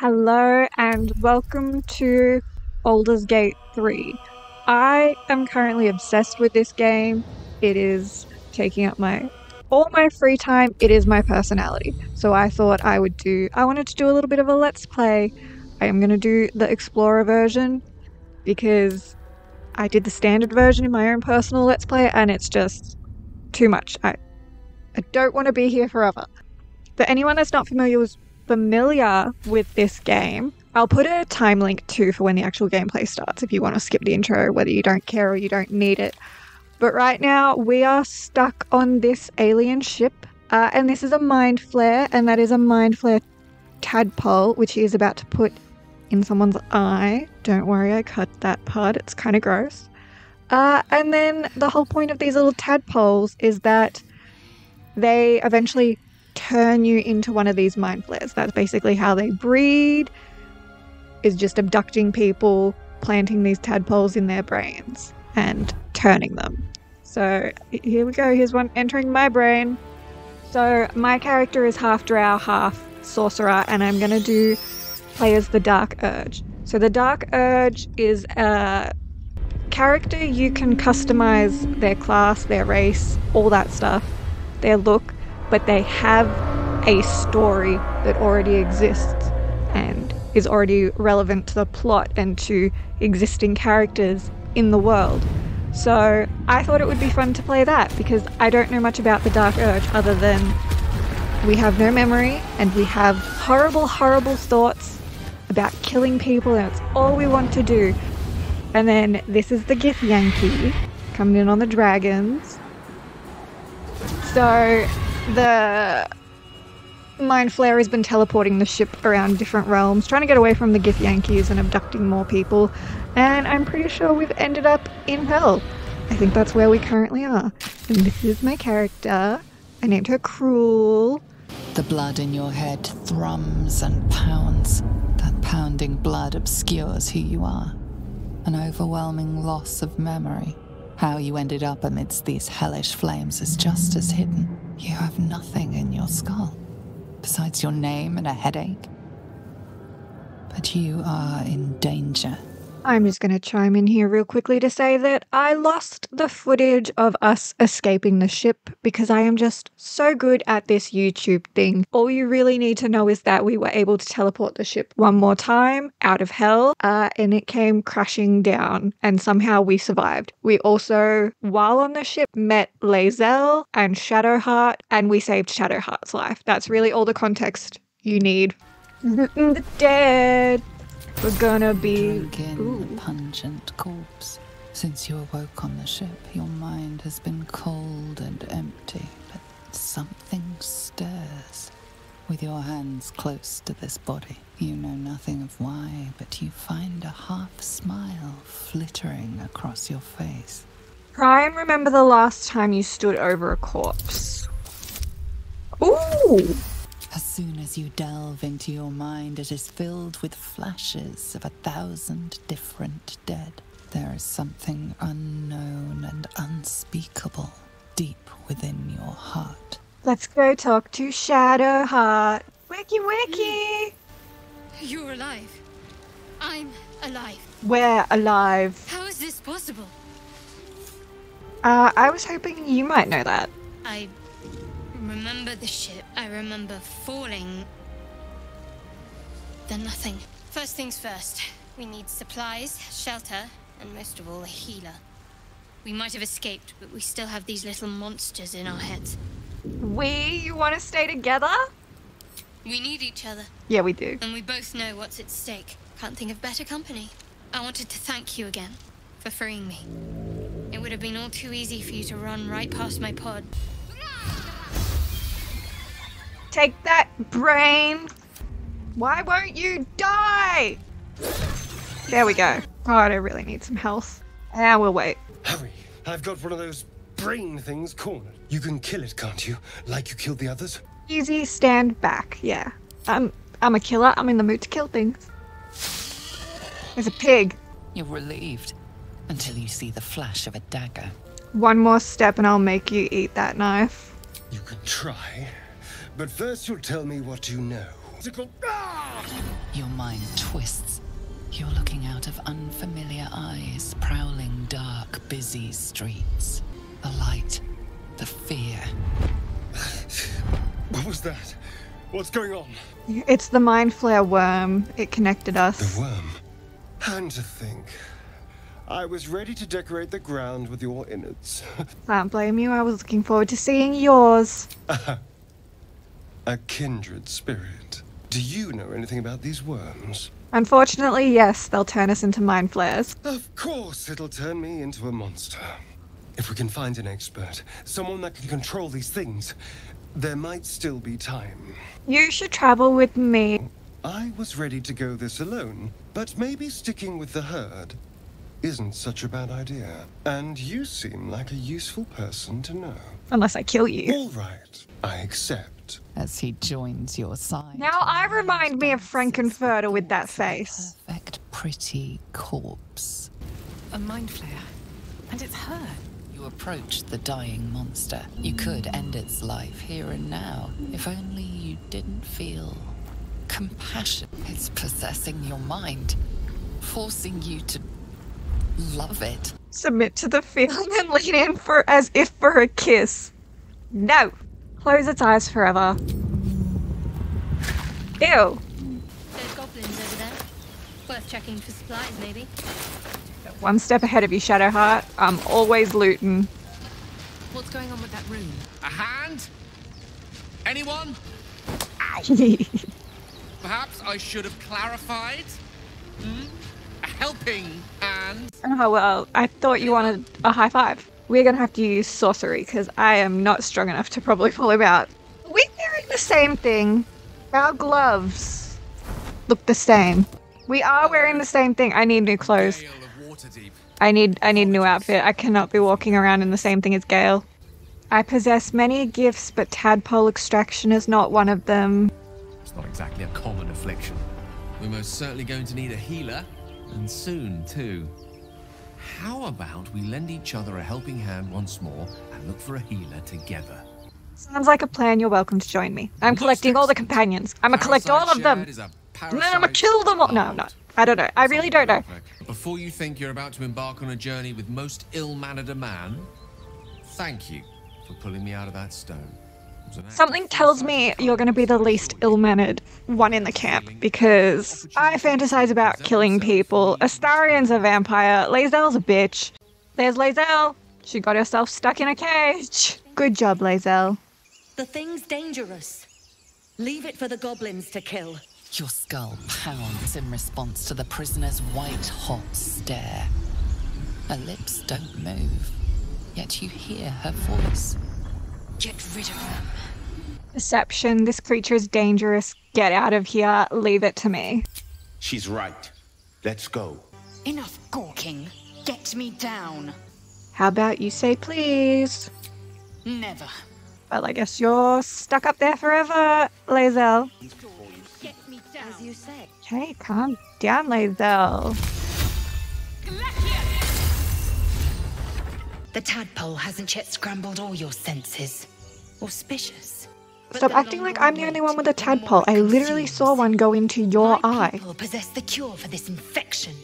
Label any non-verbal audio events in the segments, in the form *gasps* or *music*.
Hello and welcome to Baldur's Gate 3. I am currently obsessed with this game. It is taking up my all my free time. It is my personality. So I thought I would do I wanted to do a little bit of a let's play. I am going to do the explorer version because I did the standard version in my own personal let's play and it's just too much. I I don't want to be here forever. For anyone that's not familiar with familiar with this game, I'll put a time link too for when the actual gameplay starts if you want to skip the intro, whether you don't care or you don't need it. But right now, we are stuck on this alien ship, uh, and this is a mind flayer, and that is a mind flayer tadpole, which he is about to put in someone's eye. Don't worry, I cut that part, it's kind of gross. Uh, and then the whole point of these little tadpoles is that they eventually turn you into one of these mind flayers. That's basically how they breed, is just abducting people, planting these tadpoles in their brains, and turning them. So here we go. Here's one entering my brain. So my character is half drow, half sorcerer, and I'm going to do play as the Dark Urge. So the Dark Urge is a character you can customize their class, their race, all that stuff, their look but they have a story that already exists and is already relevant to the plot and to existing characters in the world. So I thought it would be fun to play that because I don't know much about the Dark Urge other than we have no memory and we have horrible, horrible thoughts about killing people and it's all we want to do. And then this is the Githyanki coming in on the dragons. So the Mind Flayer has been teleporting the ship around different realms, trying to get away from the Githyankis and abducting more people. And I'm pretty sure we've ended up in hell. I think that's where we currently are. And this is my character. I named her Cruel. The blood in your head thrums and pounds. That pounding blood obscures who you are. An overwhelming loss of memory. How you ended up amidst these hellish flames is just as hidden. You have nothing in your skull, besides your name and a headache. But you are in danger. I'm just going to chime in here real quickly to say that I lost the footage of us escaping the ship because I am just so good at this YouTube thing. All you really need to know is that we were able to teleport the ship one more time out of hell uh, and it came crashing down and somehow we survived. We also, while on the ship, met Lae'zel and Shadowheart and we saved Shadowheart's life. That's really all the context you need. *laughs* the dead. We're gonna be in Ooh. pungent corpse. Since you awoke on the ship, your mind has been cold and empty, but something stirs. With your hands close to this body, you know nothing of why, but you find a half smile flittering across your face. Try and remember the last time you stood over a corpse. Ooh! As soon as you delve into your mind, it is filled with flashes of a thousand different dead. There is something unknown and unspeakable deep within your heart. Let's go talk to Shadowheart. Wiki wiki! You're alive. I'm alive. We're alive. How is this possible? Uh, I was hoping you might know that. I remember the ship. I remember falling. Then nothing. First things first. We need supplies, shelter, and most of all, a healer. We might have escaped, but we still have these little monsters in our heads. We? You want to stay together? We need each other, Yeah, we do. and we both know what's at stake. Can't think of better company. I wanted to thank you again for freeing me. It would have been all too easy for you to run right past my pod. Take that, brain! Why won't you die? There we go. Oh, I do really need some health. Ah, we'll wait. Hurry! I've got one of those brain things cornered. You can kill it, can't you? Like you killed the others? Easy stand back, yeah. I'm I'm a killer. I'm in the mood to kill things. There's a pig. You're relieved until you see the flash of a dagger. One more step and I'll make you eat that knife. You can try. But first you'll tell me what you know. Ah! Your mind twists. You're looking out of unfamiliar eyes, prowling dark, busy streets. The light, the fear. What was that? What's going on? It's the Mind Flayer worm. It connected us. The worm. And to think. I was ready to decorate the ground with your innards. *laughs* Can't blame you. I was looking forward to seeing yours. *laughs* A kindred spirit. Do you know anything about these worms? Unfortunately, yes, they'll turn us into mind flayers. Of course, it'll turn me into a monster. If we can find an expert, someone that can control these things, there might still be time. You should travel with me. I was ready to go this alone, but maybe sticking with the herd isn't such a bad idea. And you seem like a useful person to know. Unless I kill you. All right, I accept. As he joins your side. Now I remind me of Frank-N-Furter with that face. Perfect, pretty corpse. A mind flayer. And it's her. You approach the dying monster. You could end its life here and now, if only you didn't feel compassion. It's possessing your mind, forcing you to love it. Submit to the feeling and lean in for as if for a kiss. No. Close its eyes forever. Ew. There's goblins over there. Worth checking for supplies, maybe. One step ahead of you, Shadowheart. I'm always looting. What's going on with that room? A hand? Anyone? *laughs* Perhaps I should have clarified? Hmm? A helping hand? oh well, I thought you wanted a high five. We're gonna have to use sorcery because I am not strong enough to probably pull him out. We're wearing the same thing. Our gloves look the same. We are wearing the same thing. I need new clothes. I need I need a new outfit. I cannot be walking around in the same thing as Gale. I possess many gifts, but tadpole extraction is not one of them. It's not exactly a common affliction. We're most certainly going to need a healer, and soon, too. How about we lend each other a helping hand once more and look for a healer together? Sounds like a plan. You're welcome to join me. I'm collecting all the companions. I'm gonna collect all of them. Parasite shared is a And then I'm gonna kill them all. No, I'm not. I don't know. I really don't know. Before you think you're about to embark on a journey with most ill-mannered a man, thank you for pulling me out of that stone. Something tells me you're going to be the least ill mannered one in the camp because I fantasize about killing people. Astarion's a vampire. Lae'zel's a bitch. There's Lae'zel. She got herself stuck in a cage. Good job, Lae'zel. The thing's dangerous. Leave it for the goblins to kill. Your skull pounds in response to the prisoner's white hot stare. Her lips don't move, yet you hear her voice. Get rid of them. Deception. This creature is dangerous. Get out of here. Leave it to me. She's right. Let's go. Enough gawking. Get me down. How about you say please? Never. Well, I guess you're stuck up there forever, Lae'zel. Get me down. As you said. Okay, calm down, Lae'zel. The tadpole hasn't yet scrambled all your senses. Auspicious. Stop the acting like I'm the only one with a tadpole. I literally saw one go into your My eye. people possess the cure for this infection.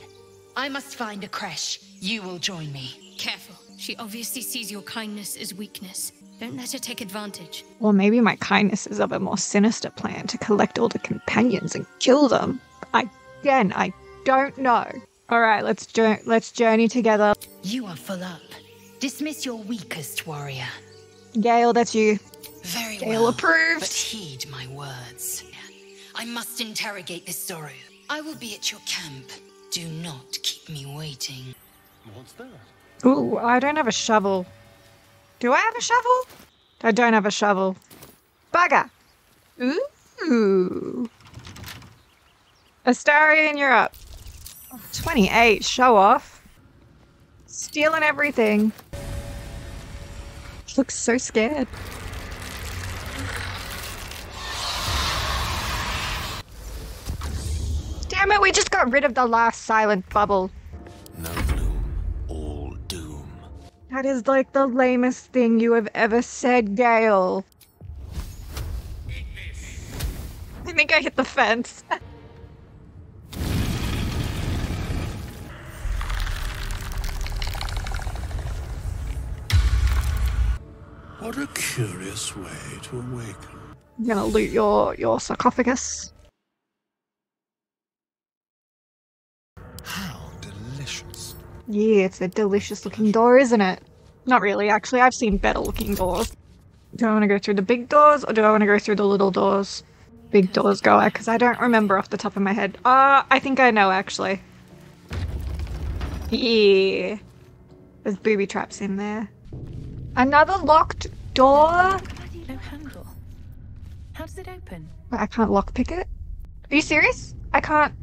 I must find a creche. You will join me. Careful. She obviously sees your kindness as weakness. Don't let her take advantage. Or maybe my kindness is of a more sinister plan to collect all the companions and kill them. I, again, I don't know. All right, let's jour- let's journey together. You are full up. Dismiss your weakest warrior. Gale, that's you. Very Gale well. approved. But heed my words. I must interrogate this Zorro. I will be at your camp. Do not keep me waiting. What's that? Ooh, I don't have a shovel. Do I have a shovel? I don't have a shovel. Bugger. Ooh. Astarion, you're up. 28, show off. Stealing everything. Looks so scared. Damn it, we just got rid of the last silent bubble. No gloom, all doom. That is like the lamest thing you have ever said, Gale. I think I hit the fence. *laughs* What a curious way to awaken. I'm gonna loot your your sarcophagus. How delicious. Yeah, it's a delicious looking door, isn't it? Not really, actually. I've seen better looking doors. Do I want to go through the big doors or do I want to go through the little doors? Big doors go I because I don't remember off the top of my head. Uh, I think I know actually. Yeah. There's booby traps in there. Another locked door? No handle. How does it open? Wait, I can't lockpick it? Are you serious? I can't.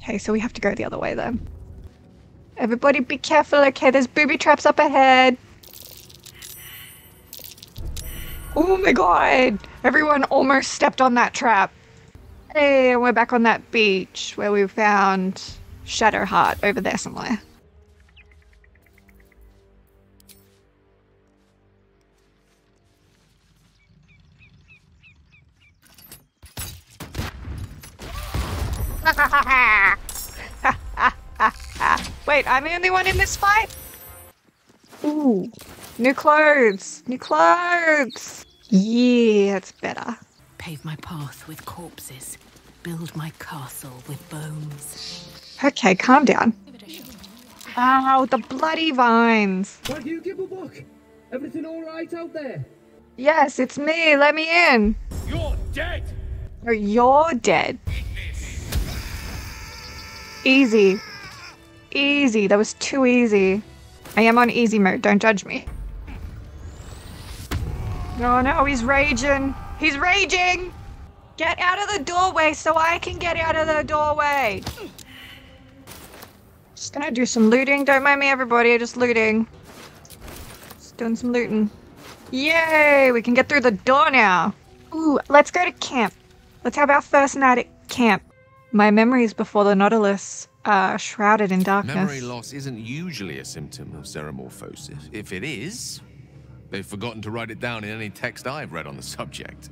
Okay, so we have to go the other way then. Everybody be careful, okay? There's booby traps up ahead. Oh my god! Everyone almost stepped on that trap. Hey, and we're back on that beach where we found Shadowheart over there somewhere. *laughs* Wait, I'm the only one in this fight? Ooh, new clothes! New clothes! Yeah, it's better. Pave my path with corpses. Build my castle with bones. Okay, calm down. Ow, the bloody vines. Why do you give a book? Everything all right out there? Yes, it's me. Let me in. You're dead. Or you're dead. Easy. Easy. That was too easy. I am on easy mode. Don't judge me. Oh no, he's raging. He's raging. Get out of the doorway so I can get out of the doorway. Just gonna do some looting. Don't mind me, everybody. I'm just looting. Just doing some looting. Yay! We can get through the door now. Ooh, let's go to camp. Let's have our first night at camp. My memories before the Nautilus are shrouded in darkness. Memory loss isn't usually a symptom of ceremorphosis. If it is, they've forgotten to write it down in any text I've read on the subject.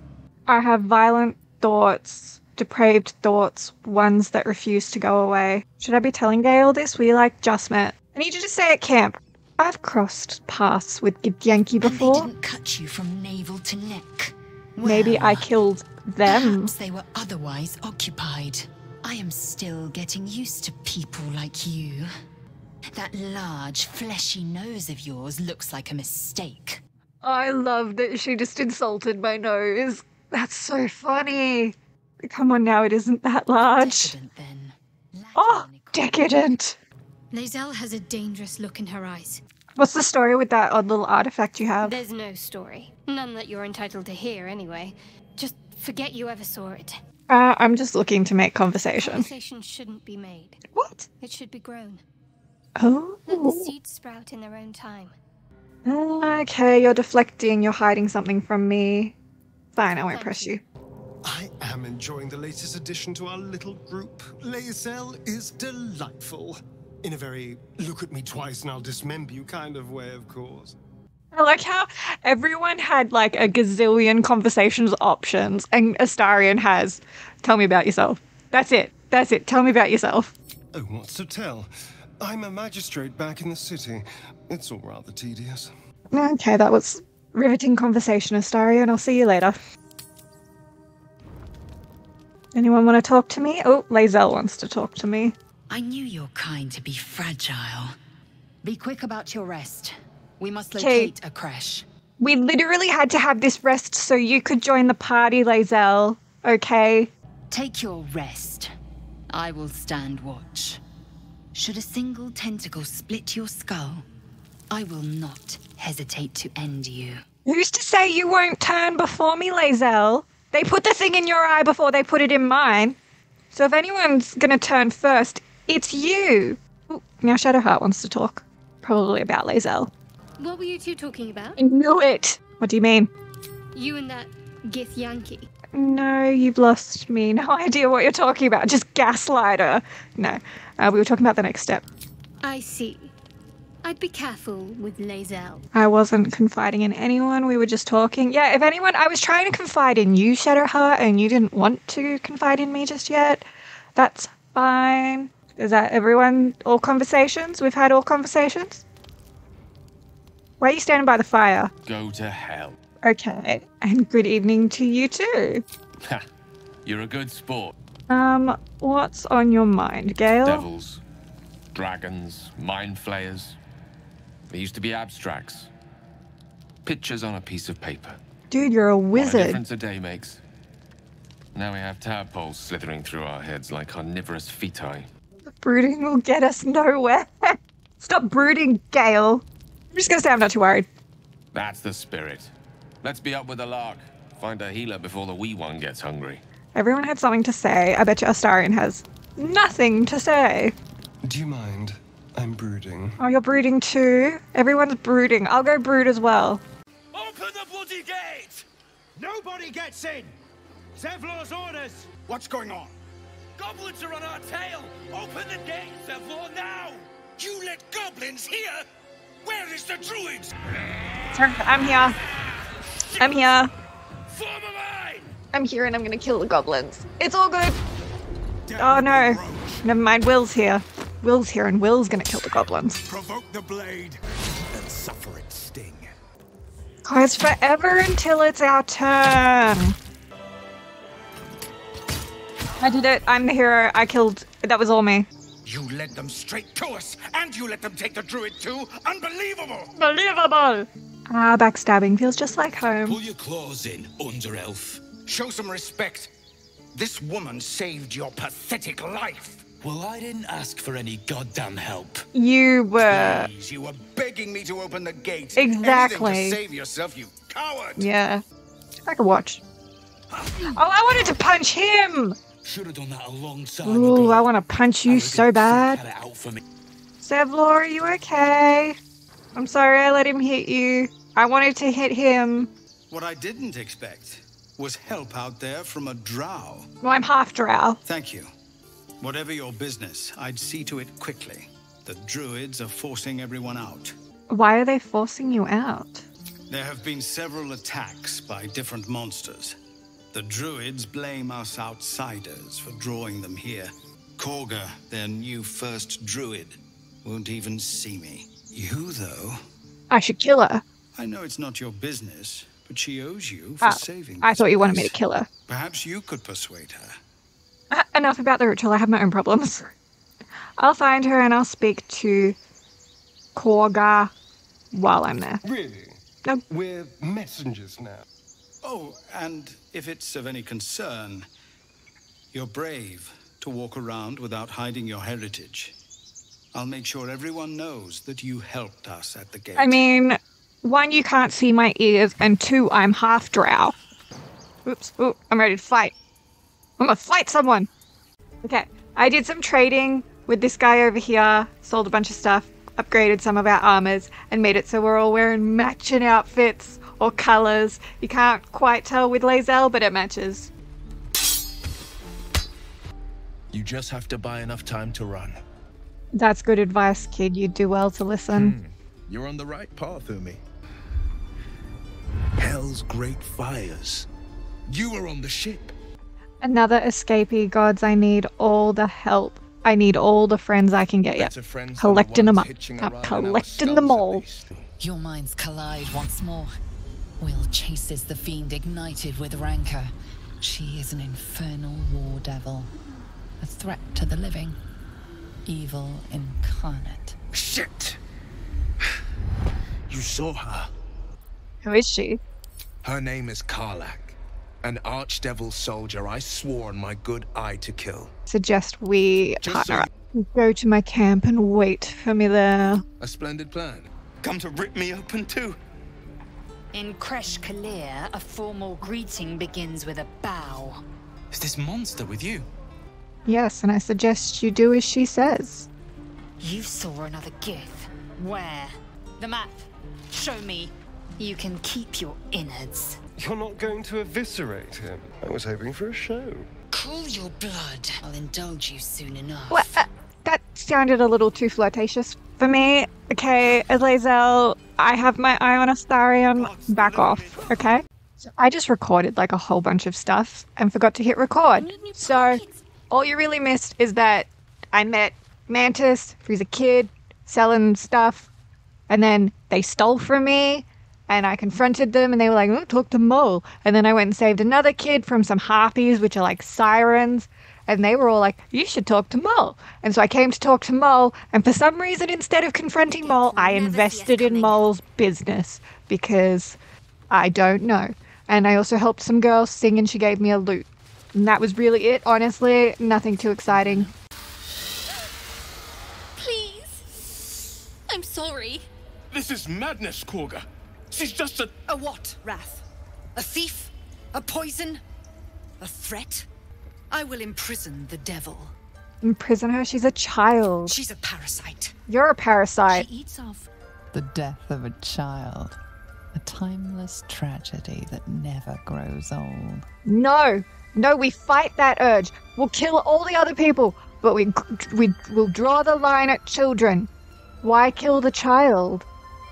I have violent thoughts, depraved thoughts, ones that refuse to go away. Should I be telling Gale this? We like just met. I need you to stay at camp. I've crossed paths with Githyanki And they before. didn't cut you from navel to neck. Maybe I killed them. Perhaps they were otherwise occupied. I am still getting used to people like you. That large, fleshy nose of yours looks like a mistake. I love that she just insulted my nose. That's so funny. Come on now, it isn't that large. Decadent, then. Oh, decadent. Lae'zel has a dangerous look in her eyes. What's the story with that odd little artifact you have? There's no story. None that you're entitled to hear, anyway. Just forget you ever saw it. Uh, I'm just looking to make conversation. Conversation shouldn't be made. What? It should be grown. Oh. Let the seeds sprout in their own time. Okay, you're deflecting. You're hiding something from me. Fine, I won't Thank press you. you. I am enjoying the latest addition to our little group. Lae'zel is delightful. In a very look at me twice and I'll dismember you kind of way, of course. I like how everyone had like a gazillion conversations options, and Astarion has. Tell me about yourself. That's it. That's it. Tell me about yourself. Oh, what's to tell? I'm a magistrate back in the city. It's all rather tedious. Okay, that was riveting conversation, Astarion. I'll see you later. Anyone want to talk to me? Oh, Lae'zel wants to talk to me. I knew your kind to be fragile. Be quick about your rest. We must locate a creche. We literally had to have this rest so you could join the party, Lae'zel. Okay? Take your rest. I will stand watch. Should a single tentacle split your skull, I will not hesitate to end you. Who's to say you won't turn before me, Lae'zel? They put the thing in your eye before they put it in mine. So if anyone's gonna turn first, it's you. Ooh, now Shadowheart wants to talk. Probably about Lae'zel. What were you two talking about? I knew it. What do you mean? You and that Githyanki. No, you've lost me. No *laughs* idea what you're talking about. Just gaslighter. No, uh, we were talking about the next step. I see. I'd be careful with Lae'zel. I wasn't confiding in anyone. We were just talking. Yeah, if anyone, I was trying to confide in you, Shadowheart, and you didn't want to confide in me just yet. That's fine. Is that everyone? All conversations? We've had all conversations? Why are you standing by the fire? Go to hell. Okay. And good evening to you too. You're a good sport. Um, what's on your mind, Gale? Devils, dragons, mind flayers. They used to be abstracts. Pictures on a piece of paper. Dude, you're a wizard. What a difference a day makes. Now we have tadpoles slithering through our heads like carnivorous feti. Brooding will get us nowhere. *laughs* Stop brooding, Gale. I'm just gonna say I'm not too worried. That's the spirit. Let's be up with the lark. Find a healer before the wee one gets hungry. Everyone had something to say. I bet you Astarion has nothing to say. Do you mind? I'm brooding. Oh, you're brooding too? Everyone's brooding. I'll go brood as well. Open the bloody gate! Nobody gets in! Zevlor's orders! What's going on? Goblins are on our tail! Open the gate, Zevlor, now! You let goblins here? Where is the druids? I'm here. I'm here. Form a line! I'm here and I'm gonna kill the goblins. It's all good. Oh no. Never mind, Wyll's here. Wyll's here and Wyll's gonna kill the goblins. Provoke the blade and suffer its sting. Guys, forever until it's our turn. I did it. I'm the hero. I killed. That was all me. You led them straight to us, and you let them take the druid too? Unbelievable! Believable. Ah, backstabbing feels just like home. Pull your claws in, under elf. Show some respect. This woman saved your pathetic life. Well, I didn't ask for any goddamn help. You were. Please, you were begging me to open the gate. Exactly. Anything to save yourself, you coward. Yeah. I could watch. Oh, I wanted to punch him. Should have done that a long time Ooh, ago. I want to punch you so bad. Had it out for me. Zevlor, are you okay? I'm sorry I let him hit you. I wanted to hit him. What I didn't expect was help out there from a drow. Well, I'm half drow. Thank you. Whatever your business, I'd see to it quickly. The druids are forcing everyone out. Why are they forcing you out? There have been several attacks by different monsters. The druids blame us outsiders for drawing them here. Kagha, their new first druid, won't even see me. You, though, I should kill her. I know it's not your business, but she owes you for Oh, saving. I thought you wanted me to kill her. Perhaps you could persuade her. Uh, enough about the ritual. I have my own problems. *laughs* I'll find her and I'll speak to Kagha while I'm there. Really? No. We're messengers now. Oh, and if it's of any concern, you're brave to walk around without hiding your heritage. I'll make sure everyone knows that you helped us at the gate. I mean, one, you can't see my ears, and two, I'm half drow. Oops. I'm ready to fight. I'm gonna fight someone. Okay, I did some trading with this guy over here, sold a bunch of stuff, upgraded some of our armors, and made it so we're all wearing matching outfits or colors. You can't quite tell with Lae'zel, but it matches. You just have to buy enough time to run. That's good advice, kid. You do well to listen. Hmm. You're on the right path, Umi. Hell's great fires. You were on the ship. Another escapee, gods. I need all the help. I need all the friends I can get. Yep. Better the Collecting them up. hitching a I'm ride in our collecting them all. Your minds collide once more. Wyll chases the fiend ignited with rancor. She is an infernal war devil, a threat to the living, evil incarnate. Shit! You saw her. Who is she? Her name is Karlach, an archdevil soldier I swore on my good eye to kill. Suggest we Just partner so- Go to my camp and wait for me there. A splendid plan. Come to rip me open too. In Crèche K'liir, a formal greeting begins with a bow. Is this monster with you? Yes, and I suggest you do as she says. You saw another gith. Where? The map. Show me. You can keep your innards. You're not going to eviscerate him. I was hoping for a show. Cool your blood. I'll indulge you soon enough. What? Uh, that sounded a little too flirtatious for me. Okay, Azazel, I have my eye on Astarion. Back off, okay? So I just recorded like a whole bunch of stuff and forgot to hit record. So all you really missed is that I met Mantis, who's a kid, selling stuff, And then they stole from me and I confronted them and they were like, oh, talk to Mole. And then I went and saved another kid from some harpies, which are like sirens. And they were all like, you should talk to Mole. And so I came to talk to Mole. And for some reason, instead of confronting Mole, I invested in Mole's business because I don't know. And I also helped some girl sing and she gave me a lute. And that was really it, honestly. Nothing too exciting. Please. I'm sorry. This is madness, Kagha. She's just a. A what, Rath? A thief? A poison? A threat? I will imprison the devil. Imprison her? She's a child. She's a parasite. You're a parasite. She eats off. The death of a child. A timeless tragedy that never grows old. No, no, we fight that urge. We'll kill all the other people, but we we will draw the line at children. Why kill the child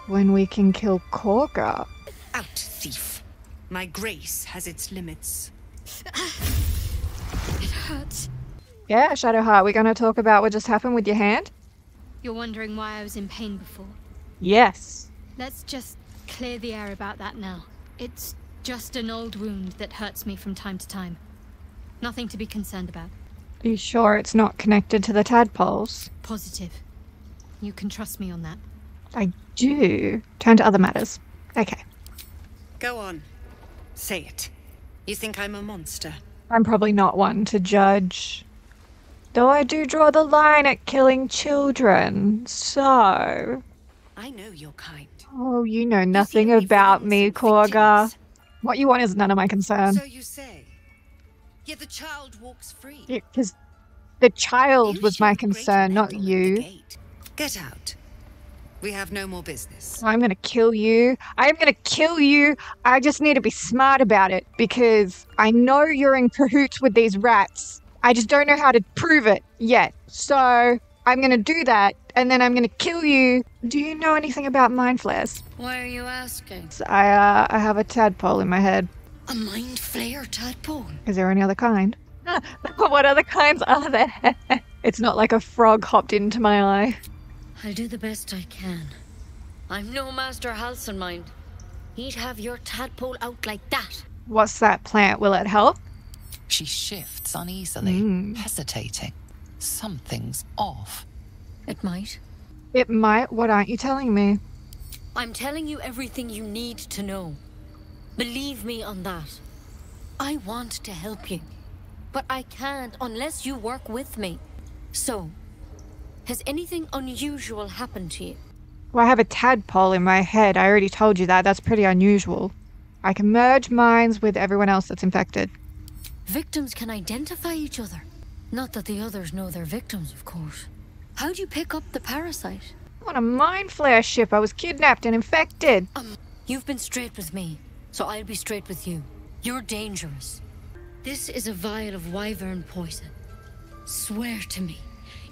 when we can kill Kagha? Out, thief. My grace has its limits. *laughs* It hurts. Yeah, Shadowheart, we're going to talk about what just happened with your hand? You're wondering why I was in pain before. Yes. Let's just clear the air about that now. It's just an old wound that hurts me from time to time. Nothing to be concerned about. Are you sure it's not connected to the tadpoles? Positive. You can trust me on that. I do. Turn to other matters. Okay. Go on. Say it. You think I'm a monster? I'm probably not one to judge. Though I do draw the line at killing children, so. I know your kind. Oh, you know nothing about me, Kagha. What you want is none of my concern. So you say. Yet the child walks free. Because the child was my concern, not you. Get out. We have no more business. I'm gonna kill you. I'm gonna kill you. I just need to be smart about it because I know you're in cahoots with these rats. I just don't know how to prove it yet. So I'm gonna do that and then I'm gonna kill you. Do you know anything about mind flayers? Why are you asking? I uh, I have a tadpole in my head. A mind flayer tadpole? Is there any other kind? *laughs* what other kinds are there? *laughs* it's not like a frog hopped into my eye. I'll do the best I can. I'm no Master Halsenmind. He'd have your tadpole out like that. What's that plant? Will it help? She shifts uneasily, hmm. hesitating. Something's off. It might. It might. What aren't you telling me? I'm telling you everything you need to know. Believe me on that. I want to help you, but I can't unless you work with me. So, has anything unusual happened to you? Well, I have a tadpole in my head. I already told you that. That's pretty unusual. I can merge minds with everyone else that's infected. Victims can identify each other. Not that the others know they're victims, of course. How'd you pick up the parasite? On a mind flayer ship. I was kidnapped and infected. Um, you've been straight with me, so I'll be straight with you. You're dangerous. This is a vial of wyvern poison. Swear to me,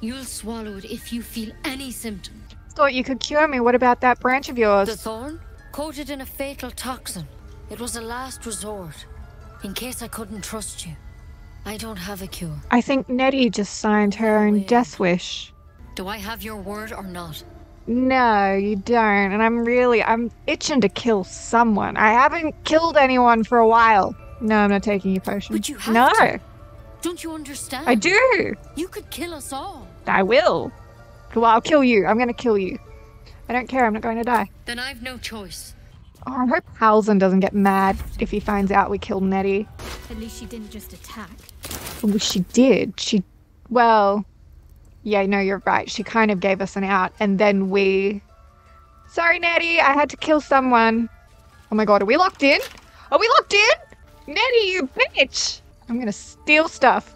you'll swallow it if you feel any symptom. Thought you could cure me. What about that branch of yours? The thorn? Coated in a fatal toxin. It was a last resort. In case I couldn't trust you. I don't have a cure. I think Nettie just signed her own death wish. Do I have your word or not? No, you don't. And I'm really, I'm itching to kill someone. I haven't killed anyone for a while. No, I'm not taking your potion. But you have no. to. Don't you understand? I do. You could kill us all. I will. Well, I'll kill you. I'm going to kill you. I don't care. I'm not going to die. Then I've no choice. Oh, I hope Halsin doesn't get mad if he finds out we killed Nettie. At least she didn't just attack. Well, she did. She, well, yeah, no, you're right. She kind of gave us an out, and then we. Sorry, Nettie, I had to kill someone. Oh my god, are we locked in? Are we locked in? Nettie, you bitch! I'm gonna steal stuff.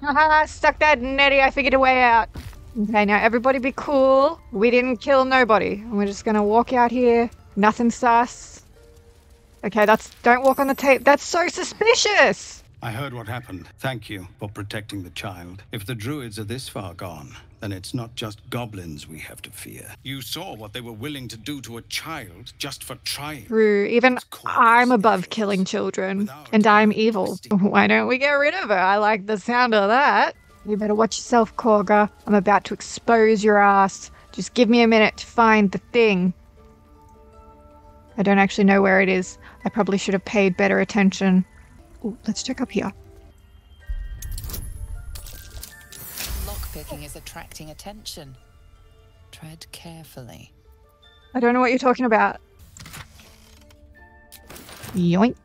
Haha, stuck that, Nettie. I figured a way out. Okay, now everybody be cool. We didn't kill nobody. We're just gonna walk out here. Nothing sus. Okay, that's. Don't walk on the tape. That's so suspicious! I heard what happened. Thank you for protecting the child. If the druids are this far gone, then it's not just goblins we have to fear. You saw what they were willing to do to a child just for trying. True. Even I'm above killing children, and I'm evil. Why don't we get rid of her? I like the sound of that. You better watch yourself, Kagha. I'm about to expose your ass. Just give me a minute to find the thing. I don't actually know where it is. I probably should have paid better attention. Ooh, let's check up here. Is attracting attention. Tread carefully. I don't know what you're talking about. Yoink.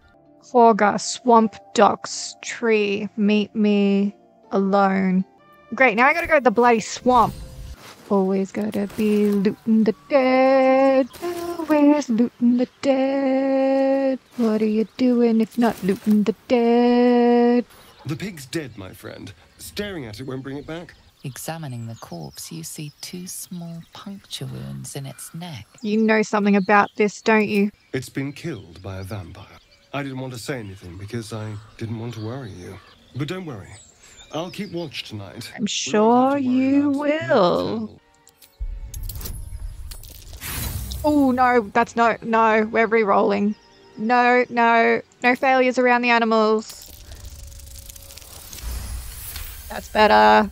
Kagha, swamp docks, tree, meet me alone. Great, now I gotta go to the bloody swamp. Always gotta be looting the dead. Always looting the dead. What are you doing if not looting the dead? The pig's dead, my friend. Staring at it won't bring it back. Examining the corpse, you see two small puncture wounds in its neck. You know something about this, don't you? It's been killed by a vampire. I didn't want to say anything because I didn't want to worry you. But don't worry. I'll keep watch tonight. I'm sure you will. Oh no, that's no, no, we're re rolling. No, no, no failures around the animals. That's better.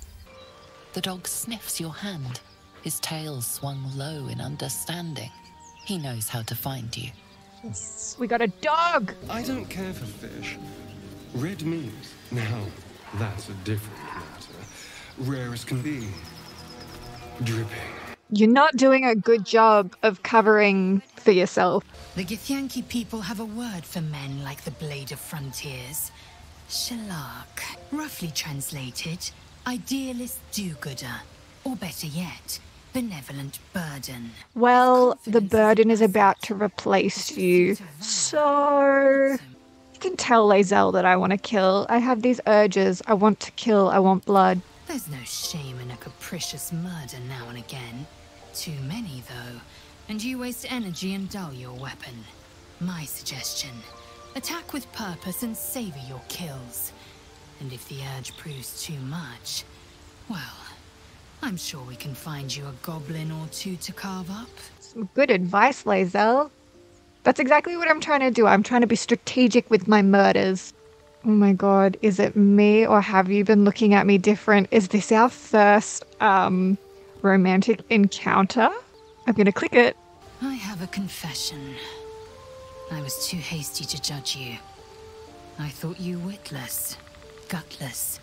The dog sniffs your hand, his tail swung low in understanding. He knows how to find you. Yes, we got a dog! I don't care for fish. Red meat. Now, that's a different matter. Rare as can be. Dripping. You're not doing a good job of covering for yourself. The Githyanki people have a word for men like the Blade of Frontiers. Shalak. Roughly translated, idealist do-gooder. Or better yet, benevolent burden. Well, the burden is about to replace you. So. You can tell Lae'zel that I want to kill. I have these urges. I want to kill. I want blood. There's no shame in a capricious murder now and again. Too many, though, and you waste energy and dull your weapon. My suggestion attack with purpose and savor your kills. And if the urge proves too much, well, I'm sure we can find you a goblin or two to carve up. Some good advice, Lae'zel. That's exactly what I'm trying to do. I'm trying to be strategic with my murders. Oh my god, is it me or have you been looking at me different? Is this our first um romantic encounter? I'm gonna click it. I have a confession. I was too hasty to judge you. I thought you witless, gutless,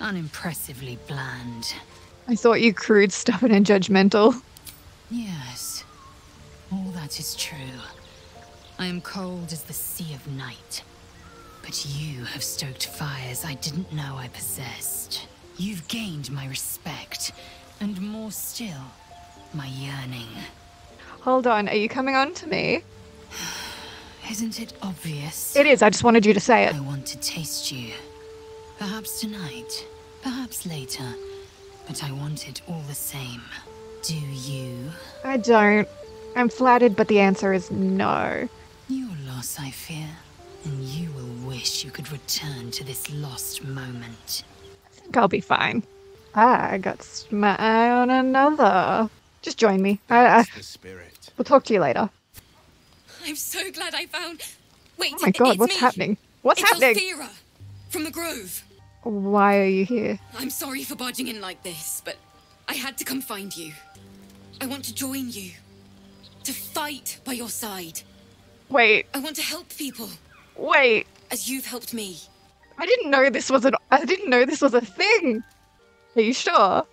unimpressively bland. I thought you crude, stubborn, and judgmental. Yes, all that is true. I am cold as the sea of night. But you have stoked fires I didn't know I possessed. You've gained my respect, and more still, my yearning. Hold on, are you coming on to me? *sighs* Isn't it obvious? It is, I just wanted you to say it. I want to taste you. Perhaps tonight, perhaps later, but I want it all the same. Do you? I don't. I'm flattered, but the answer is no. Your loss, I fear. And you will wish you could return to this lost moment. I think I'll be fine. Ah, I got my eye on another. Just join me. I, I, the spirit. we'll talk to you later. I'm so glad I found. Wait, Oh my god, it's what's me. happening? What's it's happening? Alfira from the Grove. Why are you here? I'm sorry for barging in like this, but I had to come find you. I want to join you. To fight by your side. Wait, I want to help people, wait. as you've helped me. I didn't know this was an. I didn't know this was a thing. Are you sure?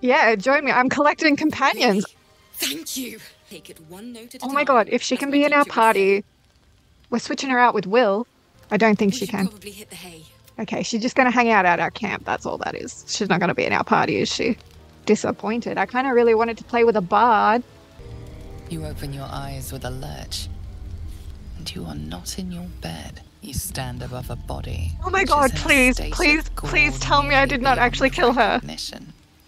Yeah, join me. I'm collecting companions. Thank you. Take it one note at a Oh my god, if she can be in our party, we're switching her out with Wyll. I don't think We she can. probably hit the hay. Okay, she's just gonna hang out at our camp. That's all that is. She's not gonna be in our party, is she? Disappointed. I kind of really wanted to play with a bard. You open your eyes with a lurch, and you are not in your bed. You stand above a body. Oh my god, is in a please, please, please tell me I did not actually kill her.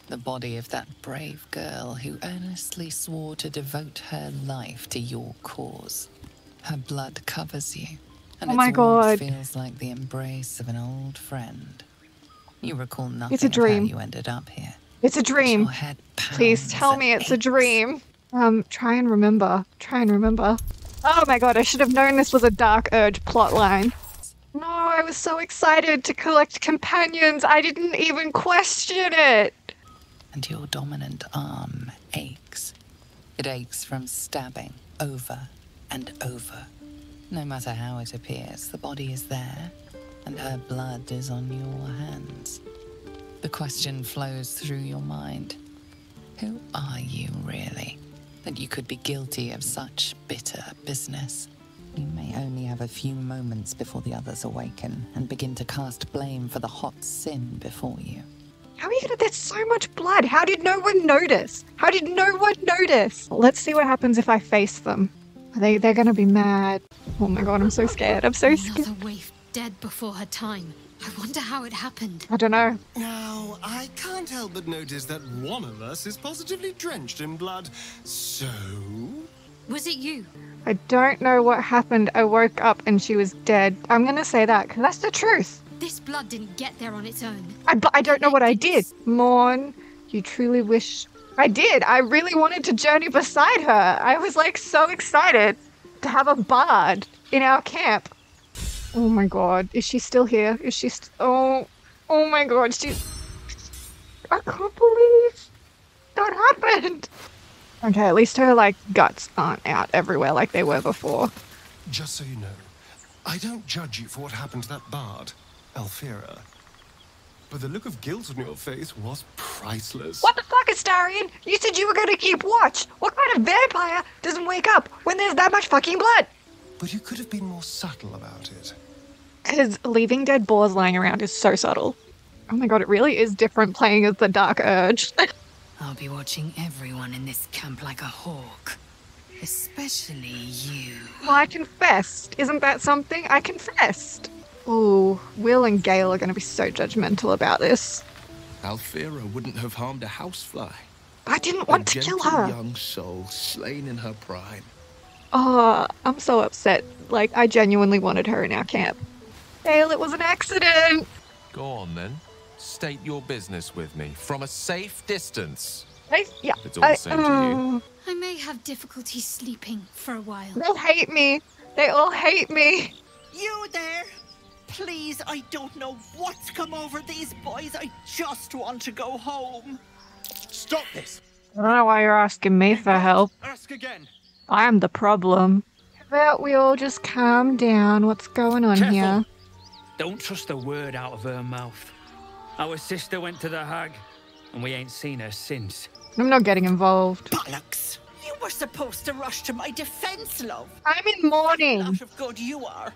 The body of that brave girl who earnestly swore to devote her life to your cause. Her blood covers you, and Oh my God. feels like the embrace of an old friend. You recall nothing It's a of dream. how you ended up here. It's a dream. Please tell me it's a dream. Um, try and remember. Try and remember. Oh my god, I should have known this was a dark urge plotline. No, I was so excited to collect companions, I didn't even question it. And your dominant arm aches. It aches from stabbing over and over. No matter how it appears, the body is there, and her blood is on your hands. The question flows through your mind Who are you really? That you could be guilty of such bitter business. You may only have a few moments before the others awaken and begin to cast blame for the hot sin before you. How are you gonna? There's so much blood. How did no one notice? How did no one notice? Let's see what happens if I face them. Are they, they're gonna be mad. Oh my god, I'm so scared. I'm so scared. Another waif dead before her time. I wonder how it happened. I don't know. Now, I can't help but notice that one of us is positively drenched in blood. So. Was it you? I don't know what happened. I woke up and she was dead. I'm gonna say that because that's the truth. This blood didn't get there on its own. I, but I don't know what I did. Morn, you truly wish. I did. I really wanted to journey beside her. I was like so excited to have a bard in our camp. Oh my god. Is she still here? Is she st- Oh. Oh my god. She. I can't believe that happened. Okay, at least her like guts aren't out everywhere like they were before. Just so you know, I don't judge you for what happened to that bard, Alfira. But the look of guilt on your face was priceless. What the fuck, Astarion? You said you were going to keep watch. What kind of vampire doesn't wake up when there's that much fucking blood? But you could have been more subtle about it. Because leaving dead boars lying around is so subtle. Oh my god, it really is different playing as the Dark Urge. *laughs* I'll be watching everyone in this camp like a hawk. Especially you. well, I confessed. Isn't that something? I confessed. Ooh, Wyll and Gale are going to be so judgmental about this. Alfira wouldn't have harmed a housefly. I didn't A want to kill gentle her. young soul slain in her prime. Oh, I'm so upset. Like, I genuinely wanted her in our camp. Gale, it was an accident. Go on then. State your business with me from a safe distance. I, yeah, It's all the I- same to you. uh, I may have difficulty sleeping for a while. They'll hate me. They all hate me. You there? Please, I don't know what's come over these boys. I just want to go home. Stop this! I don't know why you're asking me for help. Ask again. I'm the problem. How about we all just calm down? What's going on Careful. here? Don't trust a word out of her mouth. Our sister went to the hag, and we ain't seen her since. I'm not getting involved. Bollocks! You were supposed to rush to my defense, love. I'm in mourning. Lot of good you are.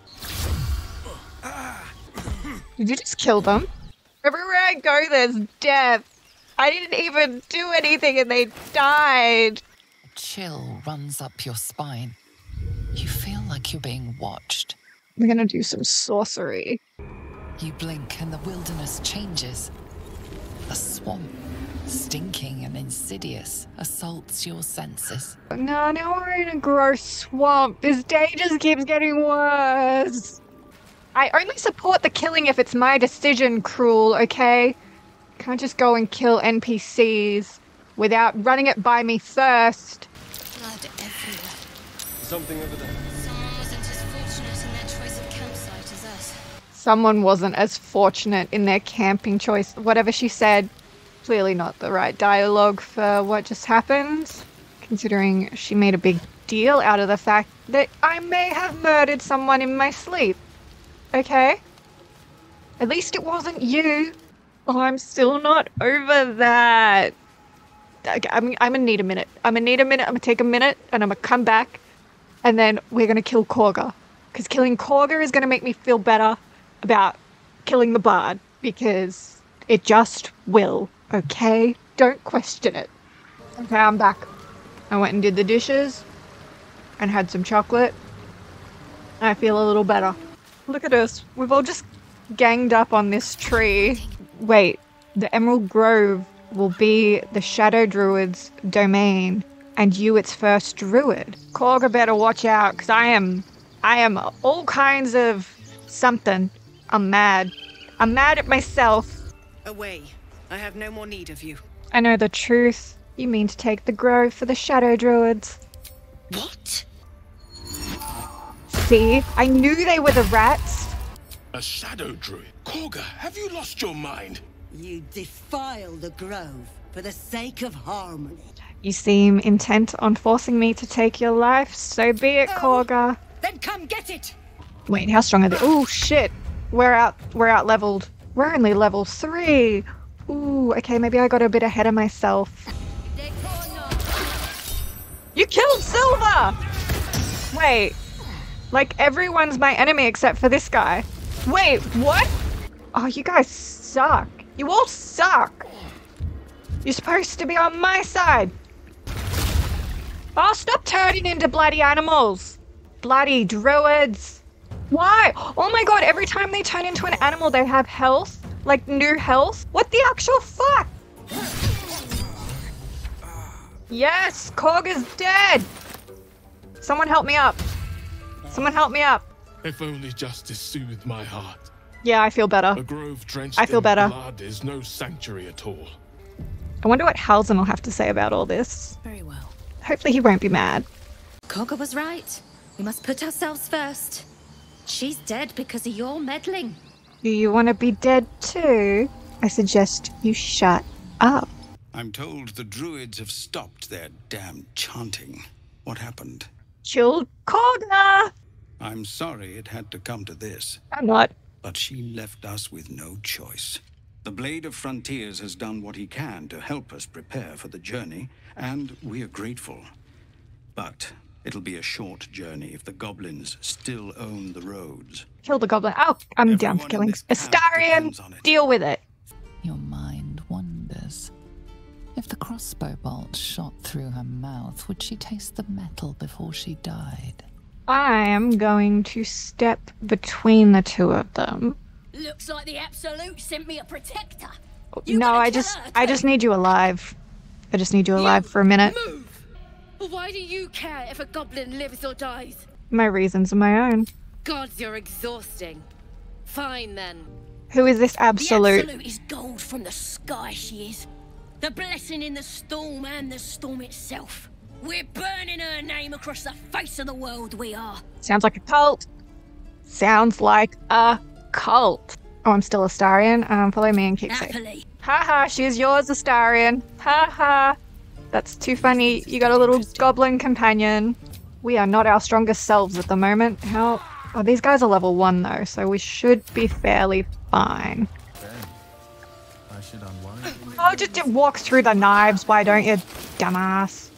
Did you just kill them? Everywhere I go, there's death. I didn't even do anything and they died. Chill runs up your spine. You feel like you're being watched. We're gonna do some sorcery. You blink and the wilderness changes. A swamp, stinking and insidious, assaults your senses. No, now we're in a gross swamp. This day just keeps getting worse. I only support the killing if it's my decision, Cruel, okay? Can't just go and kill NPCs without running it by me first. Blood everywhere. Something over there. Someone wasn't as fortunate in their choice of campsite as us. Someone wasn't as fortunate in their camping choice. Whatever she said, clearly not the right dialogue for what just happened, considering she made a big deal out of the fact that I may have murdered someone in my sleep. Okay? At least it wasn't you. Oh, I'm still not over that. Okay, I'm, I'm gonna need a minute. I'm gonna need a minute. I'm gonna take a minute and I'm gonna come back and then we're gonna kill Kagha. Because killing Kagha is gonna make me feel better about killing the bard because it just will, okay? Don't question it. Okay, I'm back. I went and did the dishes and had some chocolate. I feel a little better. Look at us. We've all just ganged up on this tree. Wait, the Emerald Grove will be the Shadow Druid's domain and you its first druid. Kagha better watch out because I am I am all kinds of something. I'm mad. I'm mad at myself. Away. I have no more need of you. I know the truth. You mean to take the grove for the shadow druids. What? See? I knew they were the rats. A shadow druid? Kagha, have you lost your mind? You defile the grove for the sake of harmony. You seem intent on forcing me to take your life, so be it, Kagha. Then come get it! Wait, how strong are they? Oh shit! We're out. We're out leveled. We're only level three. Ooh, okay, maybe I got a bit ahead of myself. You killed Silver! Wait, like everyone's my enemy except for this guy. Wait, what? Oh, you guys suck. You all suck. You're supposed to be on my side. Oh, stop turning into bloody animals. Bloody druids. Why? Oh my god, every time they turn into an animal, they have health. Like new health. What the actual fuck? Yes, Korg is dead. Someone help me up. Someone help me up. If only justice soothed my heart. Yeah, I feel better. A grove drenched I feel in better. blood is no sanctuary at all. I wonder what Halsin will have to say about all this. Very well. Hopefully he won't be mad. Kagha was right. We must put ourselves first. She's dead because of your meddling. Do you want to be dead too? I suggest you shut up. I'm told the druids have stopped their damn chanting. What happened? Killed Kagha! I'm sorry it had to come to this. I'm not. But she left us with no choice. The Blade of Frontiers has done what he can to help us prepare for the journey, and we are grateful. But it'll be a short journey if the goblins still own the roads. Kill the goblin. Oh, I'm down for killing Astarion. Deal with it. Your mind wanders. If the crossbow bolt shot through her mouth, would she taste the metal before she died? I am going to step between the two of them. Looks like the Absolute sent me a protector. no, I just I just need you alive. I just need you alive for a minute. Move. Why do you care if a goblin lives or dies? My reasons are my own. Gods, you're exhausting. Fine then. Who is this absolute? The absolute? Absolute is gold from the sky, she is. The blessing in the storm and the storm itself. We're burning her name across the face of the world, we are. Sounds like a cult. Sounds like a cult. Oh, I'm still Astarion. Um, follow me and keep safe. Ha Haha, she's yours, Astarion. Ha ha. That's too funny. You got a little goblin companion. We are not our strongest selves at the moment. How? Oh, these guys are level one though, so we should be fairly fine. Oh, just just walk through the knives. Why don't you, dumbass?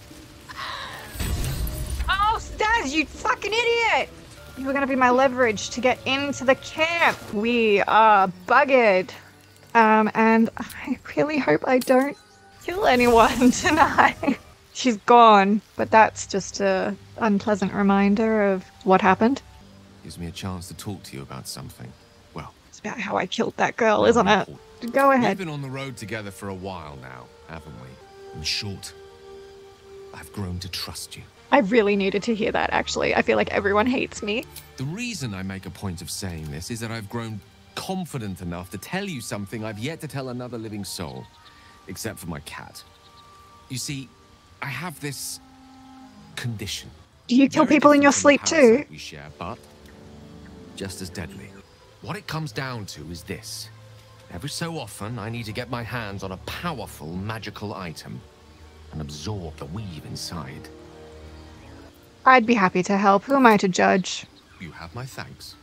Oh, Staz, you fucking idiot! You were gonna be my leverage to get into the camp. We are buggered. Um, and I really hope I don't kill anyone *laughs* tonight. She's gone, but that's just a unpleasant reminder of what happened. Gives me a chance to talk to you about something. Well, It's about how I killed that girl, isn't it? Go ahead. we've been on the road together for a while now, haven't we? In short, I've grown to trust you. I really needed to hear that, actually. I feel like everyone hates me. The reason I make a point of saying this is that I've grown confident enough to tell you something I've yet to tell another living soul, except for my cat. You see, I have this condition. Do you kill Very people in your sleep too? We share, but just as deadly. What it comes down to is this. Every so often, I need to get my hands on a powerful magical item and absorb the weave inside. I'd be happy to help. Who am I to judge? You have my thanks.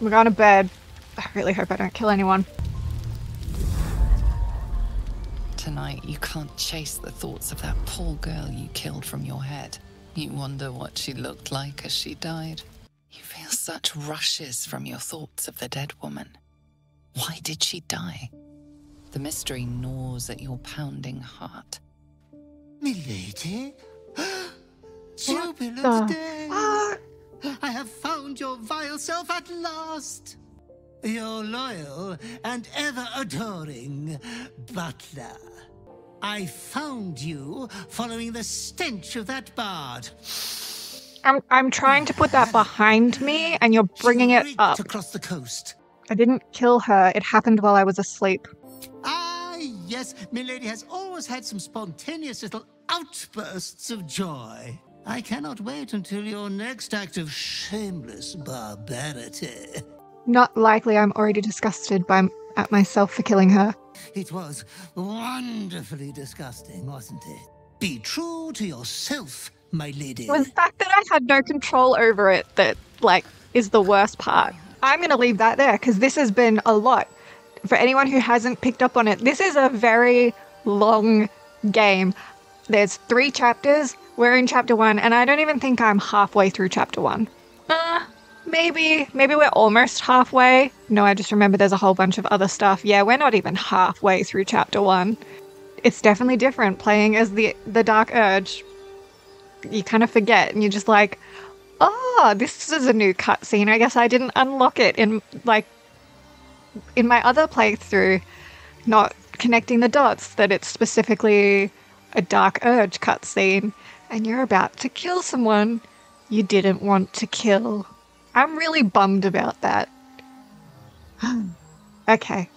We're going to bed. I really hope I don't kill anyone. Tonight, you can't chase the thoughts of that poor girl you killed from your head. You wonder what she looked like as she died. You feel such rushes from your thoughts of the dead woman. Why did she die? The mystery gnaws at your pounding heart. Milady? *gasps* Jubilant the- day! I have found your vile self at last! Your loyal and ever adoring butler. I found you following the stench of that bard. I'm, I'm trying to put that behind me, and you're bringing it up. across the coast. I didn't kill her. It happened while I was asleep. Ah, yes, Milady has always had some spontaneous little outbursts of joy. I cannot wait until your next act of shameless barbarity. Not likely I'm already disgusted by at myself for killing her. It was wonderfully disgusting, wasn't it? Be true to yourself, my lady. It was the fact that I had no control over it that, like, is the worst part. I'm going to leave that there because this has been a lot. For anyone who hasn't picked up on it, this is a very long game. There's three chapters. We're in chapter one, and I don't even think I'm halfway through chapter one. Uh, maybe, maybe we're almost halfway. No, I just remember there's a whole bunch of other stuff. Yeah, we're not even halfway through chapter one. It's definitely different playing as the the Dark Urge. You kind of forget, and you're just like, oh, this is a new cutscene. I guess I didn't unlock it in like in my other playthrough, not connecting the dots that it's specifically a dark urge cutscene, and you're about to kill someone you didn't want to kill. I'm really bummed about that. *sighs* okay,